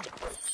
Oh!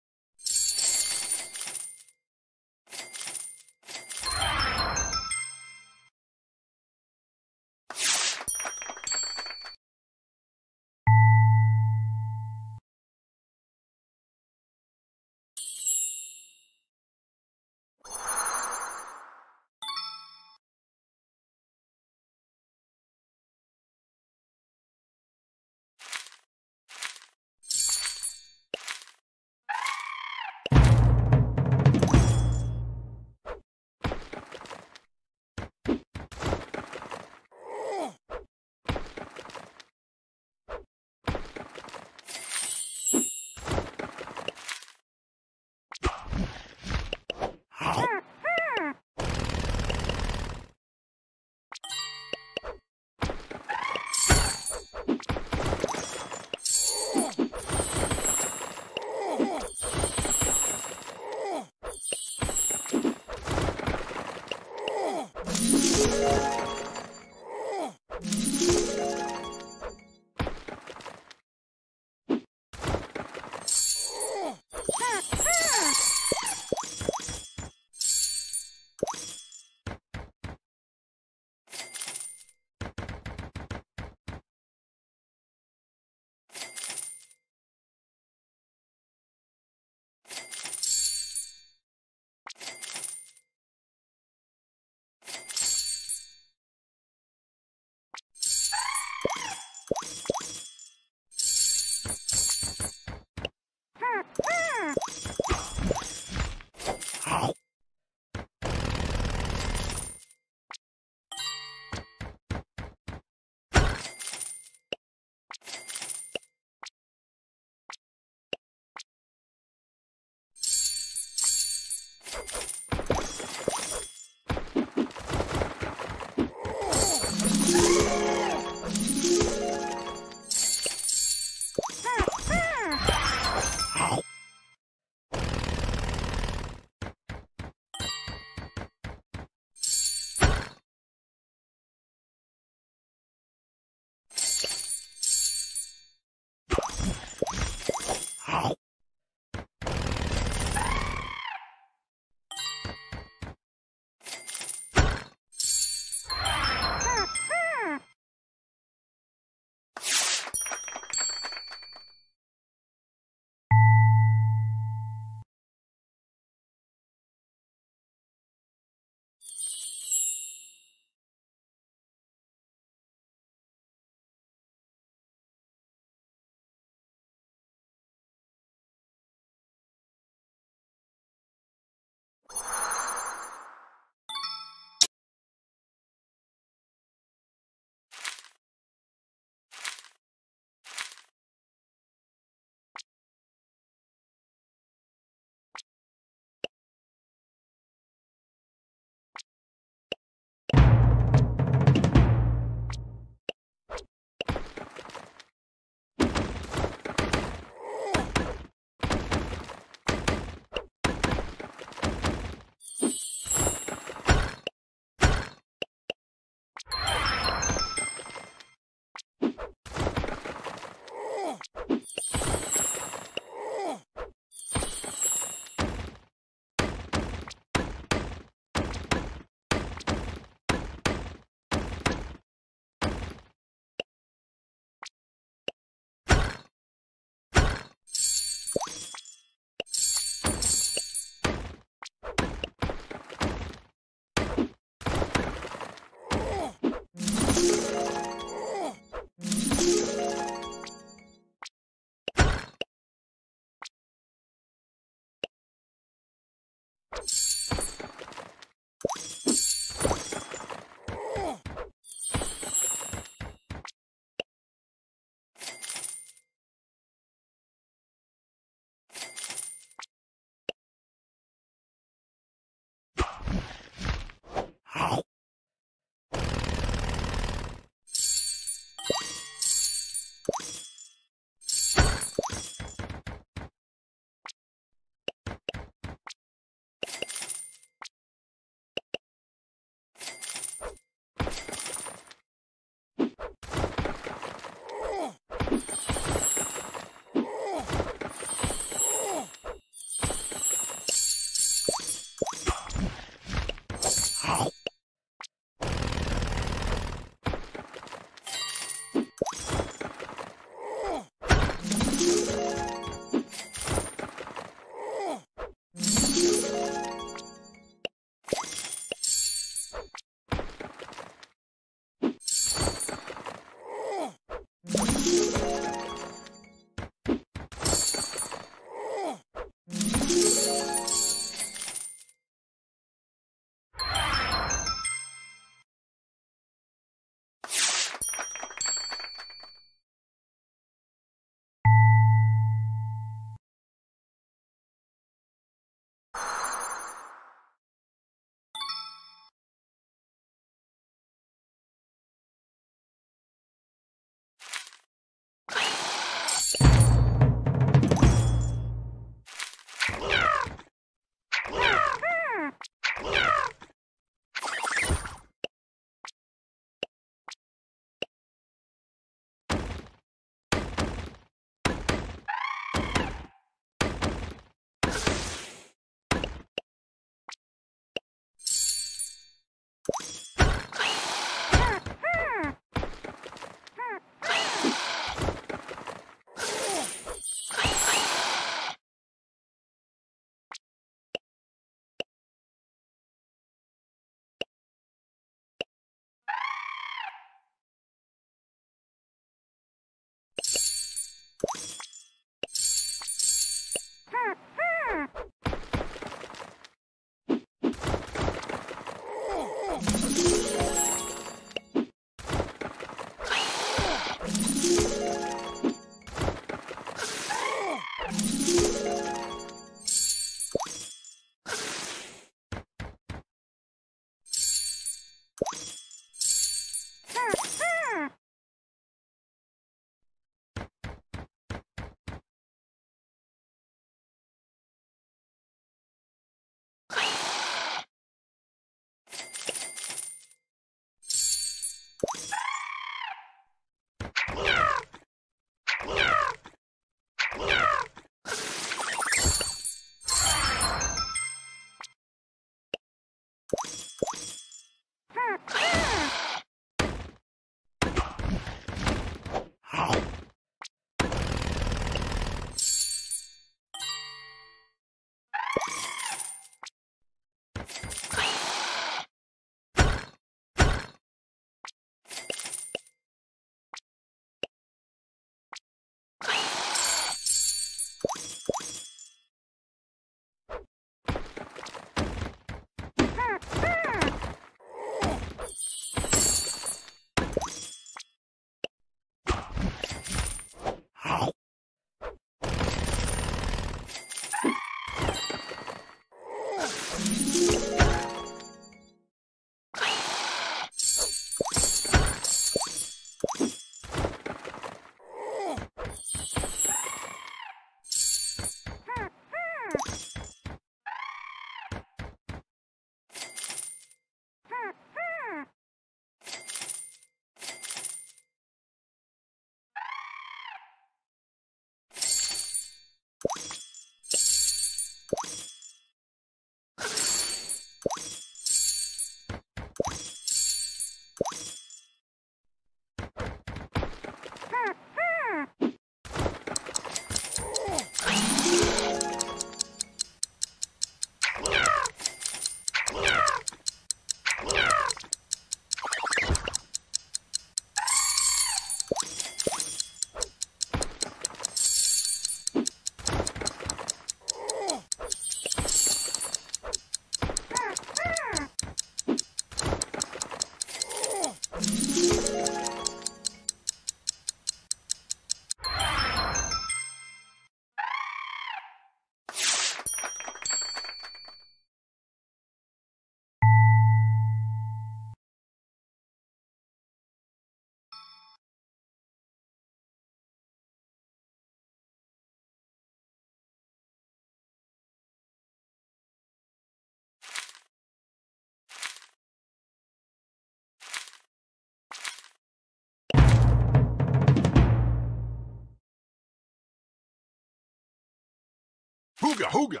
Hooga hooga.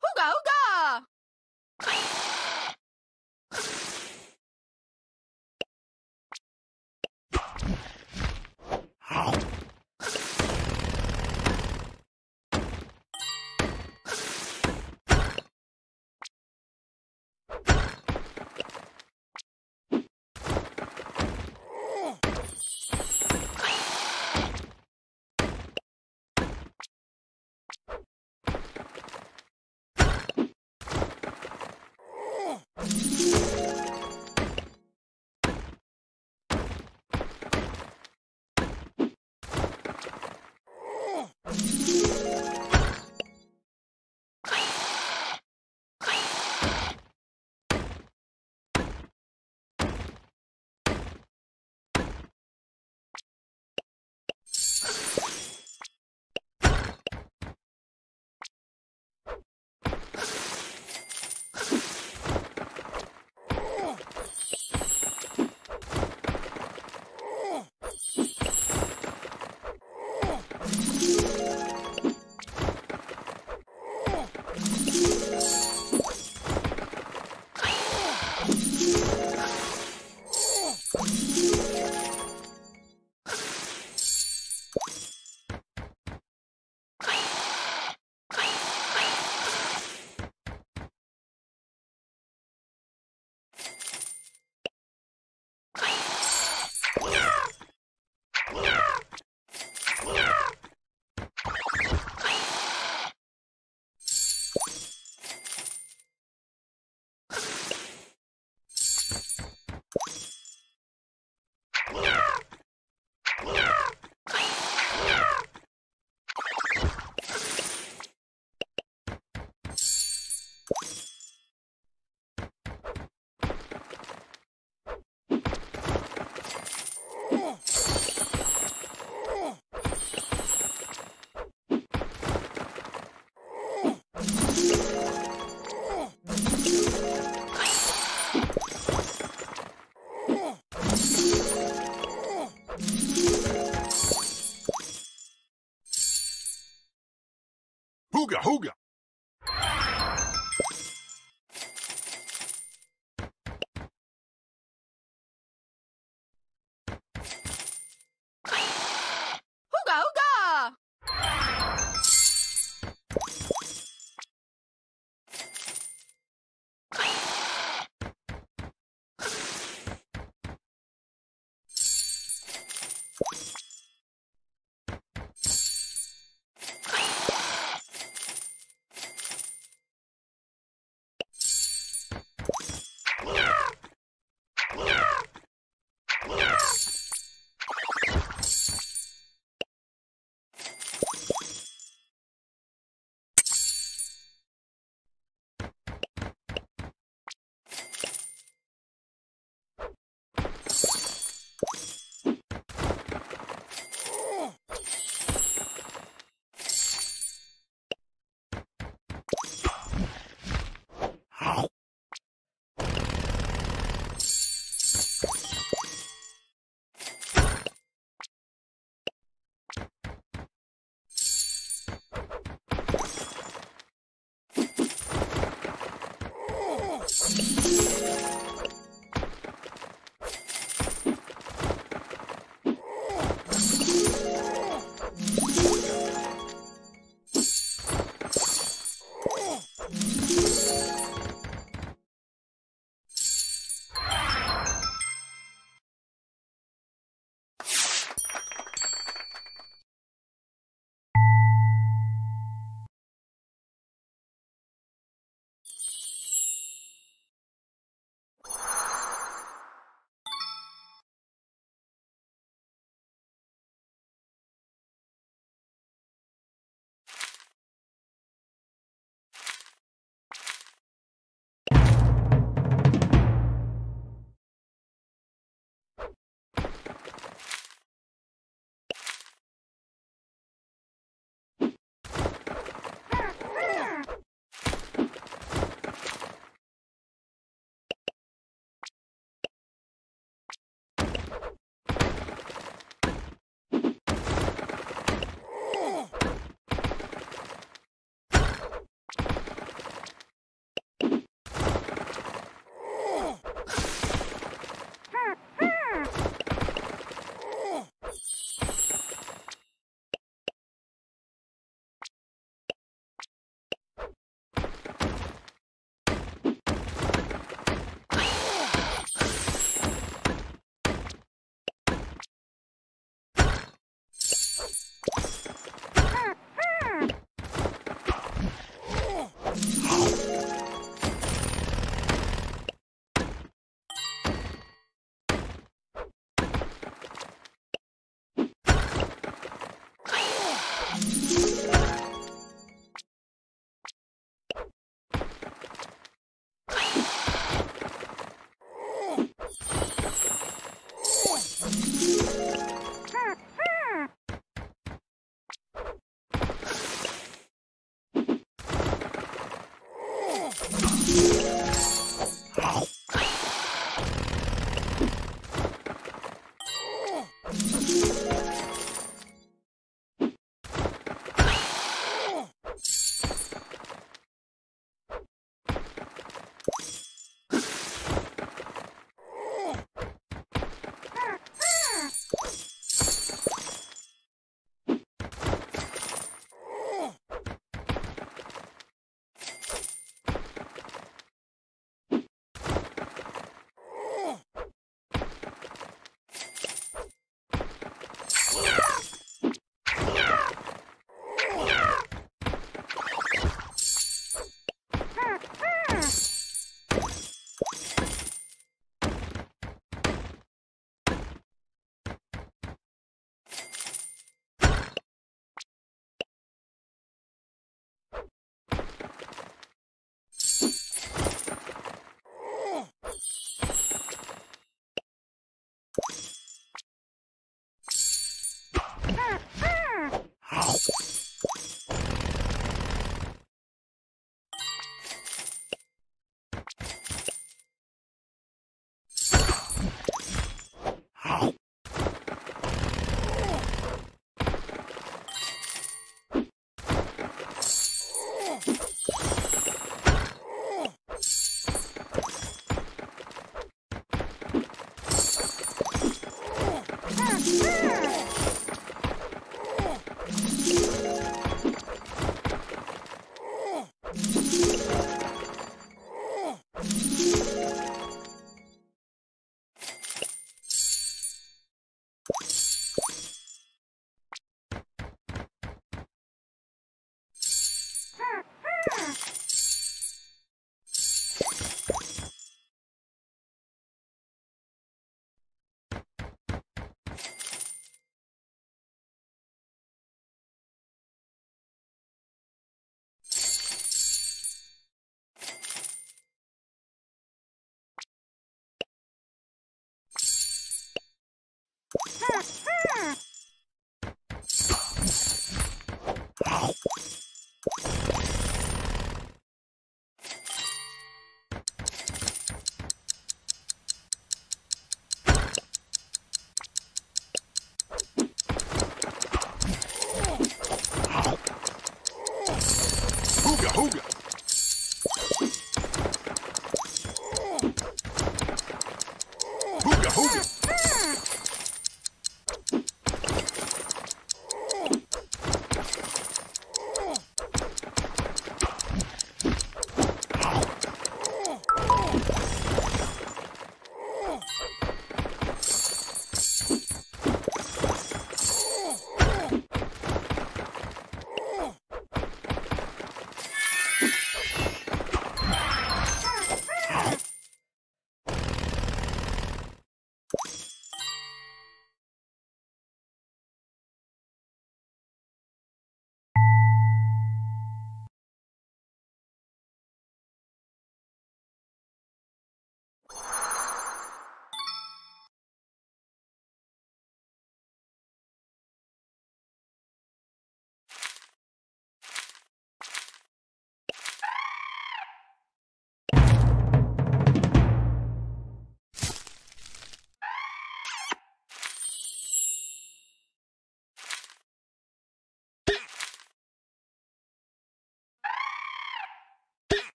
Hooga hooga! Hooga hooga.